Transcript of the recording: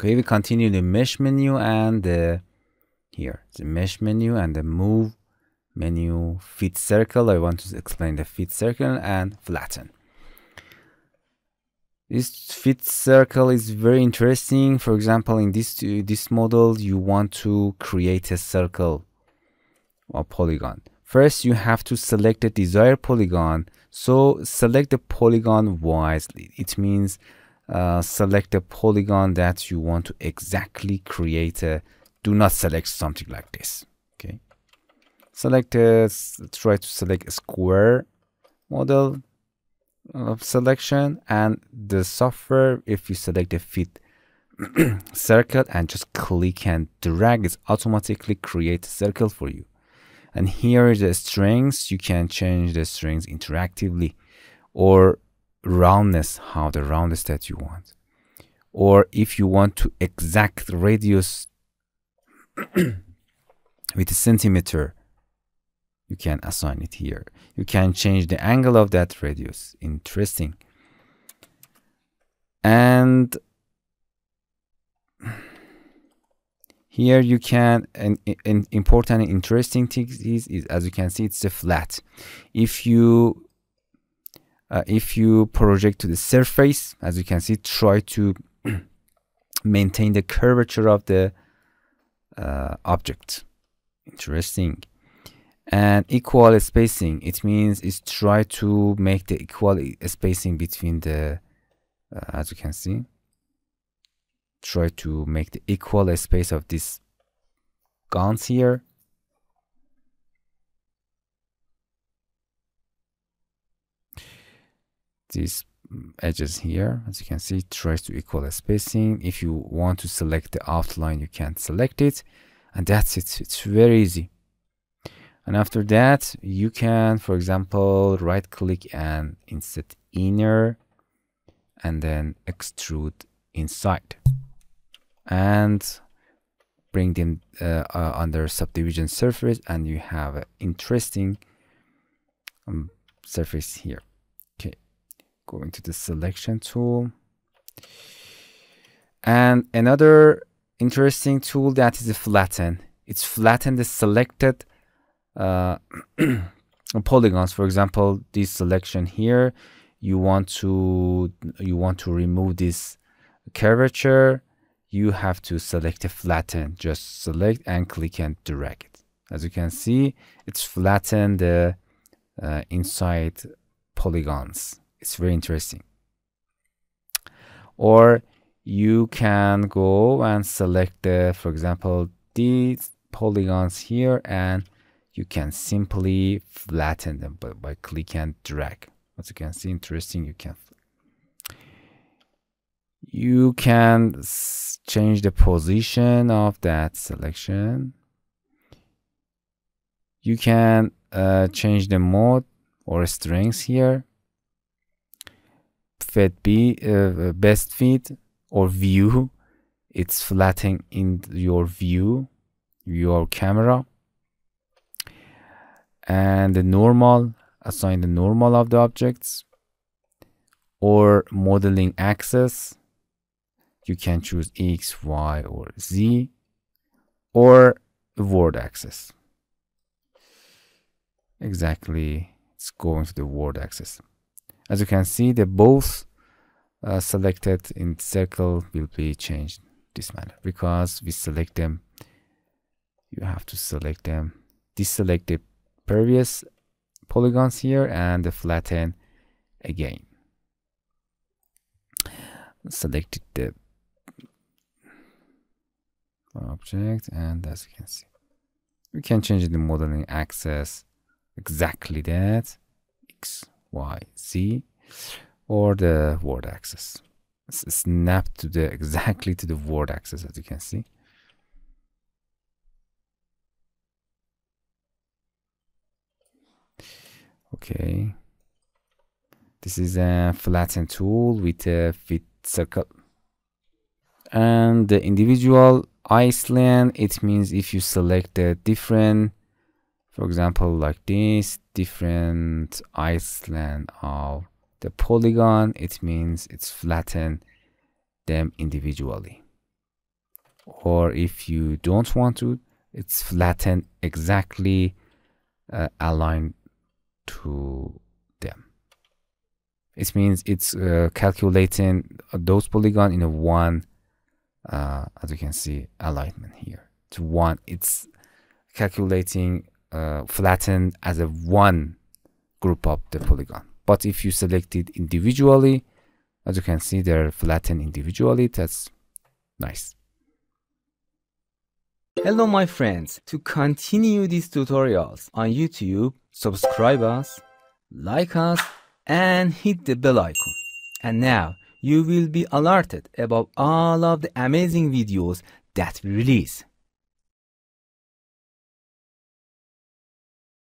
Okay, we continue the mesh menu and the here the mesh menu and the move menu fit circle. I want to explain the fit circle and flatten. This fit circle is very interesting. For example, in this this model, you want to create a circle or polygon. First, you have to select the desired polygon. So select the polygon wisely. It means uh, select a polygon that you want to exactly create do not select something like this okay? Select a, try to select a square model of selection and the software if you select a fit circle and just click and drag it automatically create a circle for you. And here are the strings you can change the strings interactively or roundness how the roundness that you want. Or if you want to exact radius with a centimeter you can assign it here. You can change the angle of that radius. Interesting. And here you can an, an important and interesting thing is, is as you can see it's a flat. If you uh, if you project to the surface as you can see try to maintain the curvature of the uh, object. Interesting. And equal spacing it means is try to make the equal spacing between the uh, as you can see try to make the equal space of these guns here these edges here. As you can see tries to equal the spacing. If you want to select the outline you can select it. And that's it. It's very easy. And after that you can for example right click and insert inner and then extrude inside. And bring them uh, uh, under subdivision surface. And you have an interesting um, surface here go into the selection tool. And another interesting tool that is flatten. It's flatten the selected uh, polygons. For example, this selection here, you want to you want to remove this curvature. You have to select a flatten. Just select and click and drag it. As you can see, it's flatten the uh, inside polygons it's very interesting. Or you can go and select the for example these polygons here and you can simply flatten them by, by click and drag. As you can see interesting you can you can change the position of that selection. You can uh, change the mode or strings here fit B, uh, best fit or view. It's flattening in your view, your camera. And the normal, assign the normal of the objects. Or modeling axis. You can choose X, Y, or Z. Or world axis. Exactly, it's going to the world axis. As you can see, the both uh, selected in circle will be changed this manner because we select them. You have to select them, deselect the previous polygons here and flatten again. Selected the object and as you can see we can change the modeling axis exactly that x y z or the world axis. Snapped to the exactly to the world axis as you can see. Okay. This is a flatten tool with a fit circle. And the individual island, it means if you select a different for example like this different island of the polygon it means it's flatten them individually. Or if you don't want to it's flattened exactly uh, aligned to them. It means it's uh, calculating those polygon in a one uh, as you can see alignment here. To one it's calculating uh, flattened as a one group of the polygon but if you select it individually as you can see they're flattened individually that's nice Hello my friends, to continue these tutorials on YouTube, subscribe us, like us, and hit the bell icon. And now, you will be alerted about all of the amazing videos that we release.